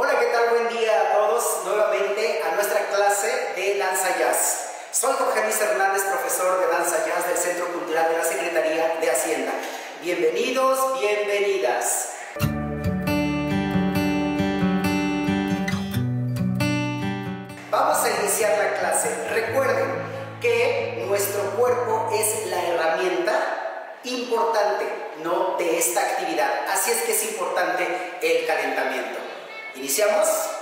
Hola, ¿qué tal? Buen día a todos nuevamente a nuestra clase de danza jazz. Soy Jorge Luis Hernández, profesor de danza jazz del Centro Cultural de la Secretaría de Hacienda. Bienvenidos, bienvenidas. Vamos a iniciar la clase. Recuerden que nuestro cuerpo es la herramienta importante ¿no? de esta actividad. Así es que es importante el calentamiento. ¿Iniciamos?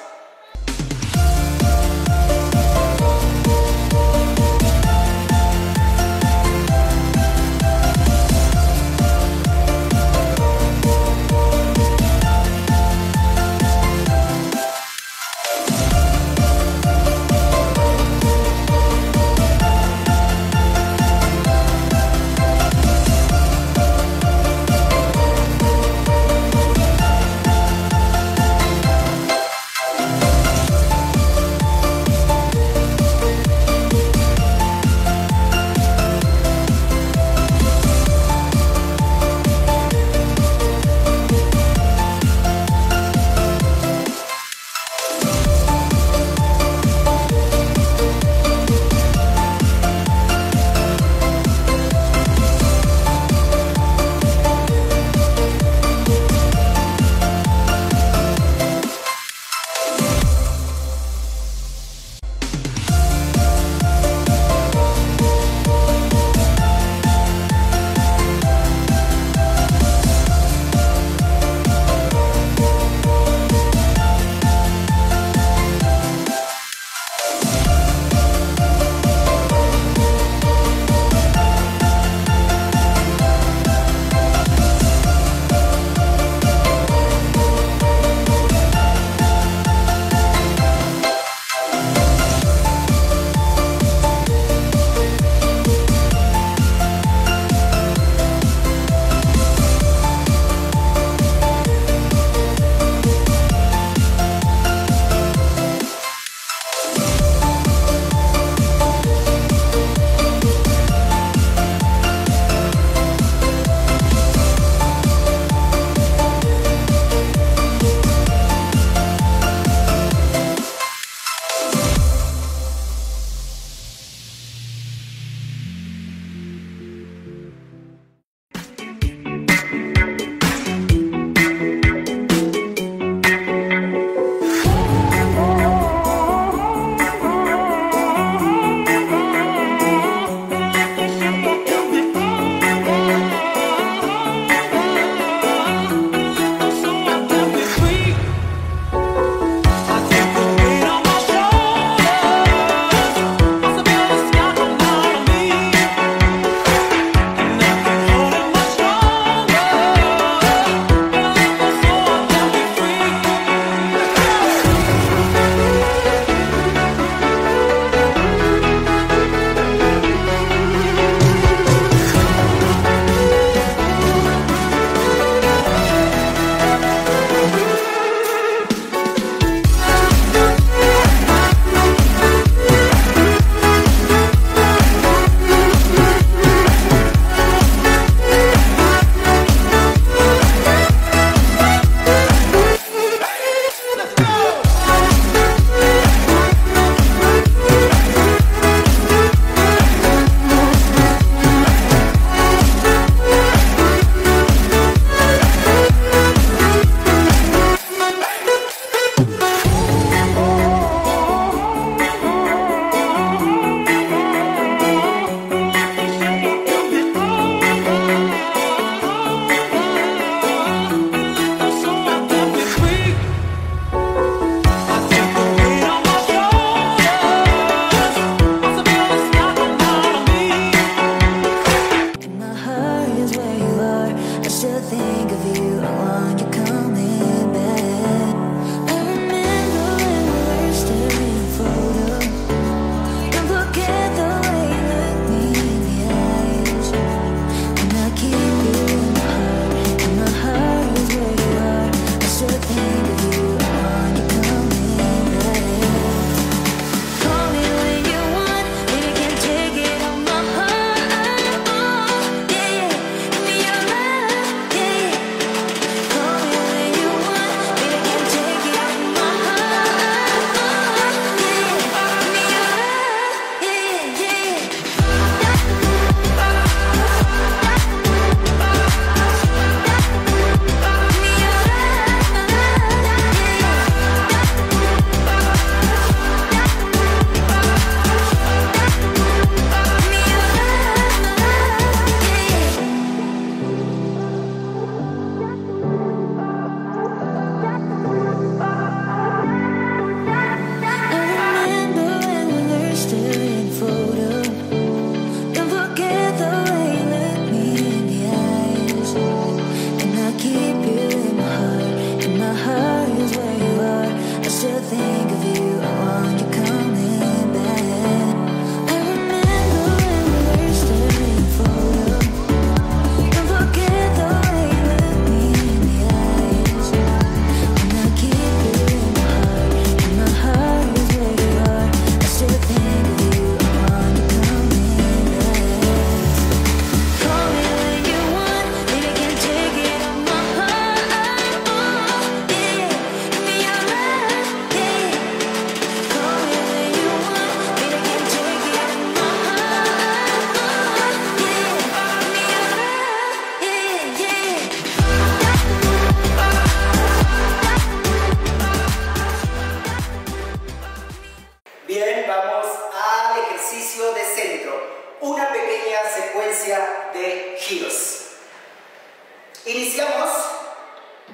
Iniciamos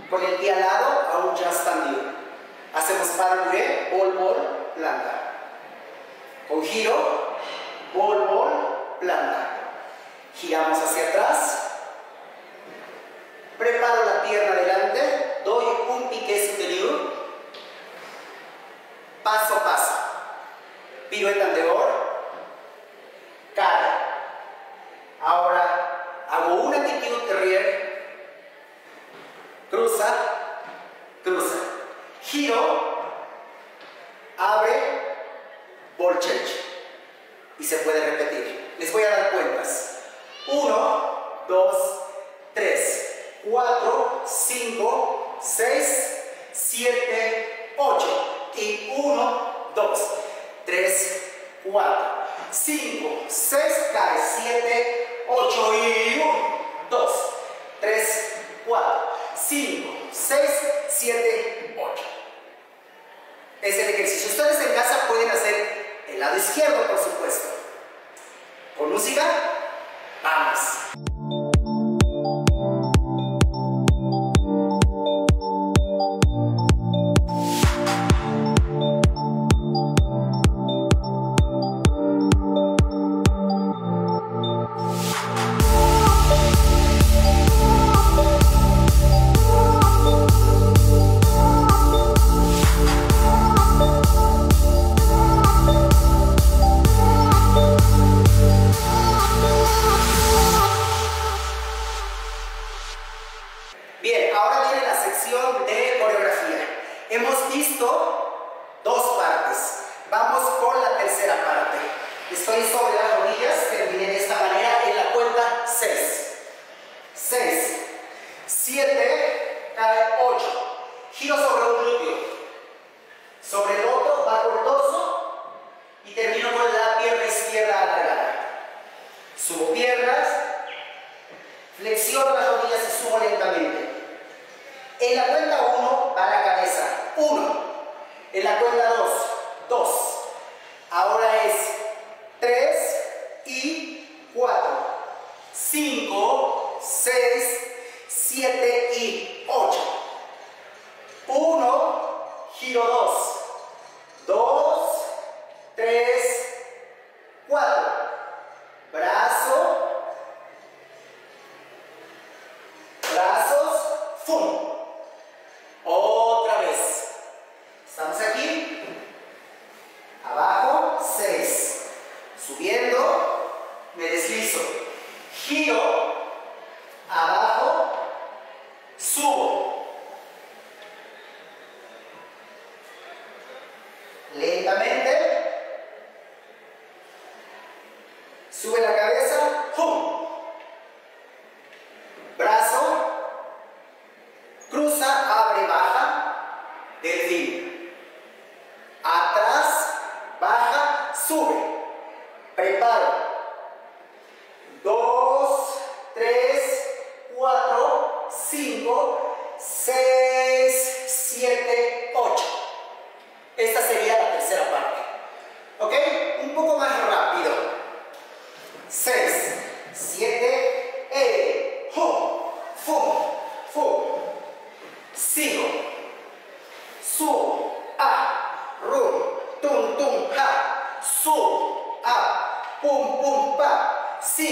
con el pie al lado a un just and Hacemos paddle bol, bol, planta. Con giro, bol, bol, planta. Giramos hacia atrás. Preparo la pierna adelante. Doy un pique superior. Paso, paso. Pirueta anterior. Cae. Ahora hago una actitud terrier. Cruza. Cruza. Giro. Abre. Ball Y se puede repetir. Les voy a dar cuentas. 1, 2, 3, 4, 5, 6, 7, 8 y 1, 2, 3, 4, 5, 6, cae 7, 8 y 1, 2, 3, 4, 5, 6, 7, 8. Es el ejercicio. Ustedes en casa pueden hacer el lado izquierdo, por supuesto. Con música, vamos. En la cuenta 2, 2. Ahora es 3 y 4. 5, 6, 7 y 8. 1, giro 2. 2, 3, 4. Brazo. Brazos. ¡Fum! lentamente, sube la cabeza, ¡pum! Brazo, cruza, abre, baja, delfín. Atrás, baja, sube. Preparo. Dos, tres, cuatro, cinco, seis. Pum, pum, pa. 5,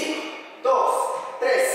2, 3.